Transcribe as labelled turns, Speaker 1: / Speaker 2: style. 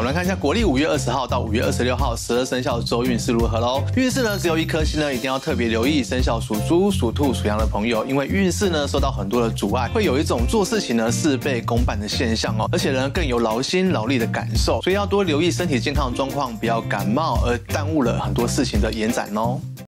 Speaker 1: 我们来看一下国历五月二十号到五月二十六号十二生肖周运势如何喽？运势呢只有一颗星呢，一定要特别留意生肖属猪、属兔、属羊的朋友，因为运势呢受到很多的阻碍，会有一种做事情呢事倍功半的现象哦，而且呢更有劳心劳力的感受，所以要多留意身体健康状况，不要感冒而耽误了很多事情的延展哦。